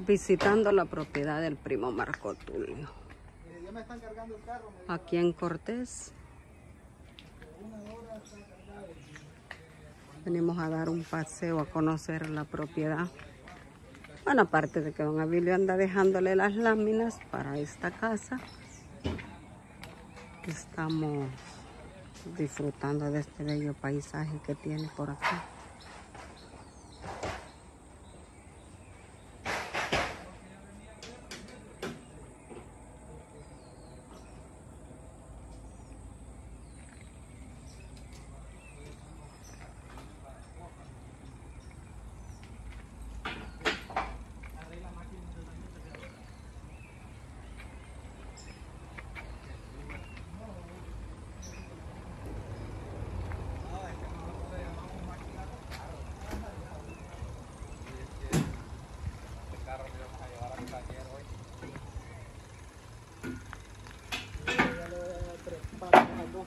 visitando la propiedad del primo Marco Tulio. Aquí en Cortés. Venimos a dar un paseo a conocer la propiedad. Bueno, aparte de que don Abilio anda dejándole las láminas para esta casa, estamos disfrutando de este bello paisaje que tiene por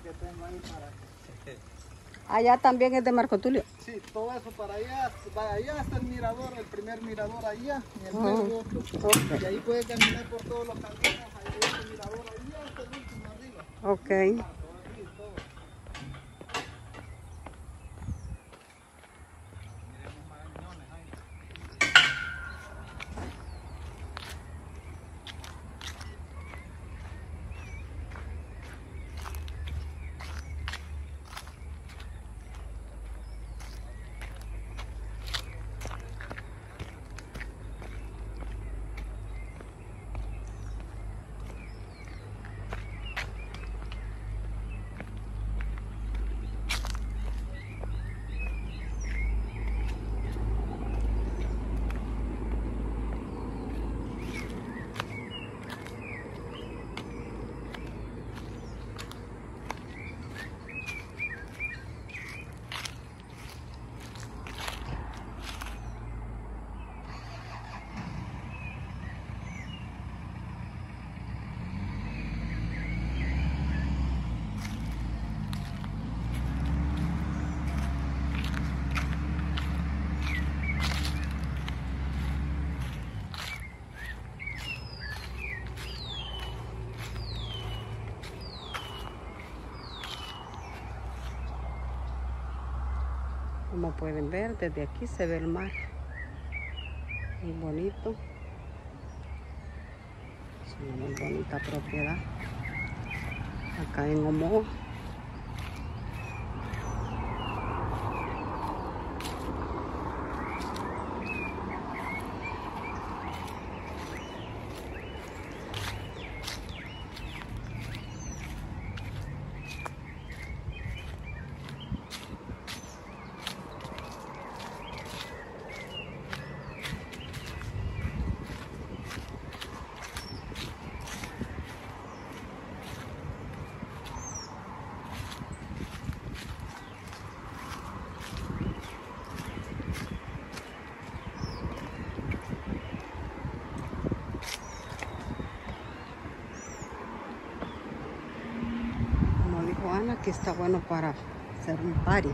aquí. Allá también es de Marco Tulio. Sí, todo eso para allá, para allá está el mirador, el primer mirador allá, y el Oh, Y ahí puede caminar por todos los caminos, ahí está el mirador allá hasta el último arriba. Ok. Como pueden ver, desde aquí se ve el mar. Muy bonito. Es una muy bonita propiedad. Acá en Omoa. Aquí está bueno para hacer un party.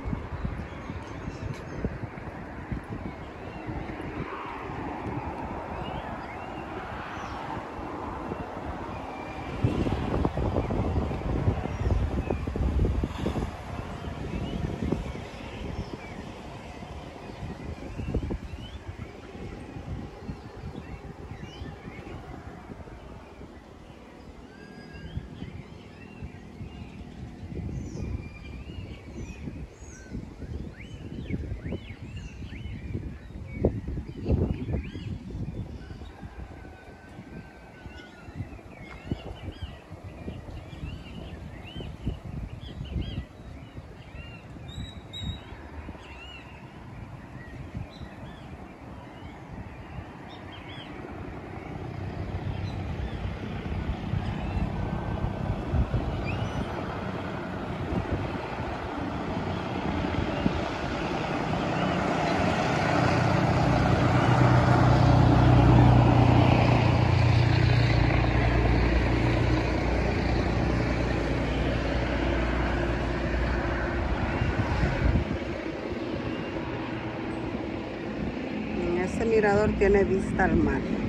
Este tiene vista al mar.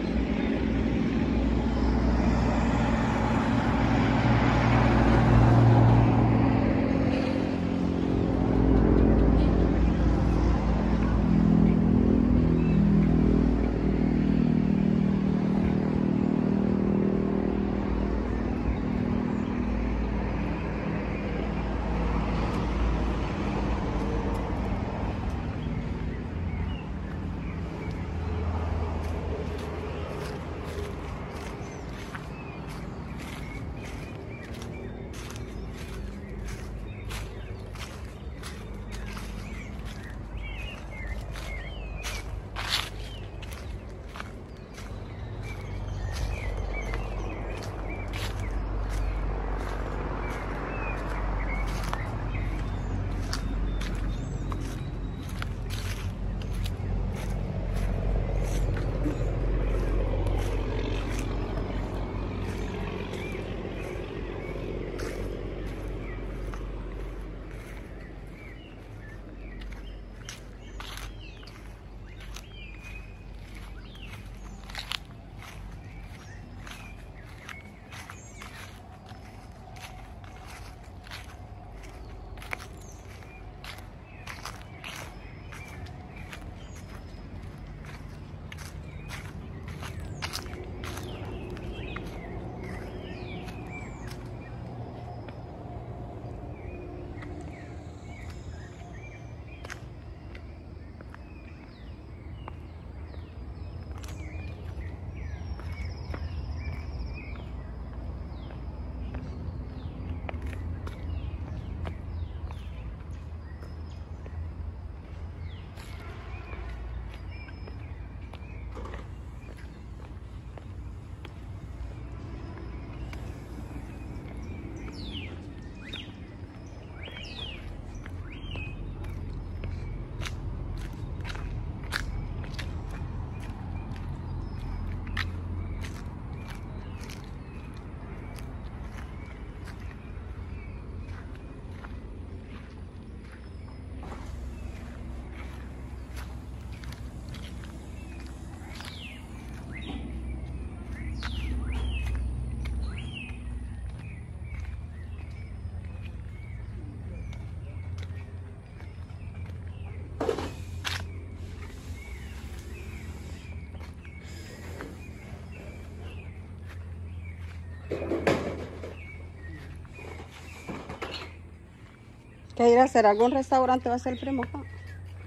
¿Qué ir a hacer? ¿Algún restaurante va a ser el primo?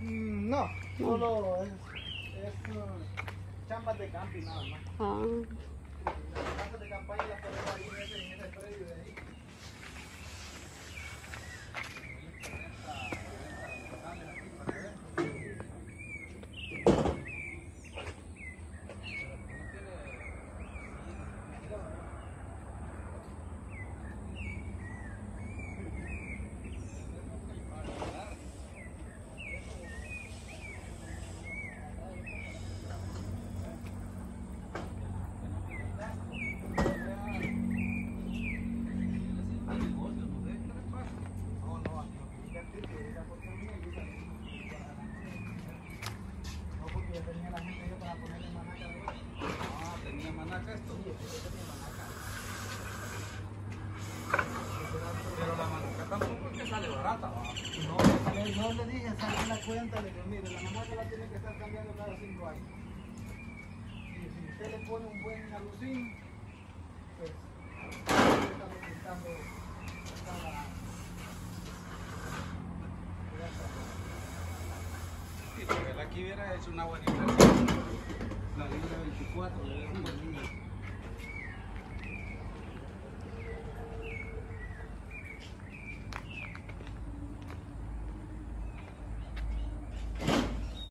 Mm, no, solo es, es uh, chambas de camping nada más. Ah, Las casas de campaña las en ese, en ese predio de ahí. No, porque ya tenía la gente yo para ponerle manaca de Ah, tenía manaca esto. Pero la manaca tampoco es que sale barata, ¿va? No, le- dije, saqué la cuenta, le digo, mire, la manaca la tiene que estar cambiando cada cinco años. Y si usted le pone un buen alucín, pues, está necesitando cada... Sí, pero él aquí hubiera hecho una buena inversión. La línea 24 le un buen.